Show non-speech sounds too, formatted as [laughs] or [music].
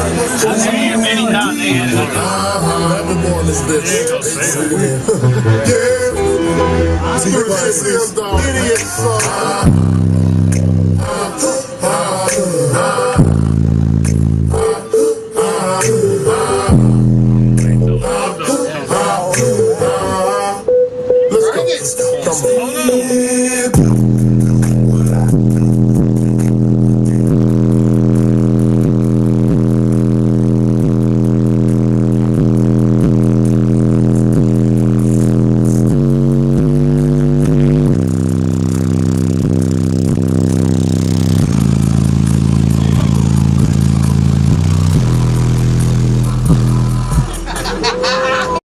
I've seen it many times. Yeah. You Let's go. Come on. Ah! [laughs]